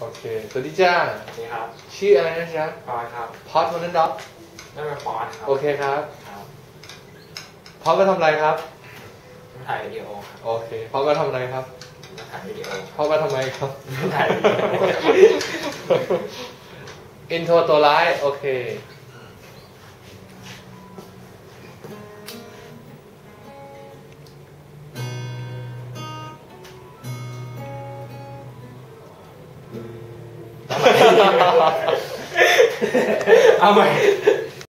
โอเค สวัสดีจ้านี่ครับ ชื่ออะไรนะจ๊ะปอยครับพอดวันนั้นด็อกนั่นเป็นฟอสครับ โอเคครับครับพอดมาทำอะไรครับมาถ่ายวิดีโอครับโอเคพอดมาทำอะไรครับมาถ่ายวิดีโอพอดมาทำไมครับมาถ่ายวิดีโออินโทรตัวร้าย โอเค เอาใหม่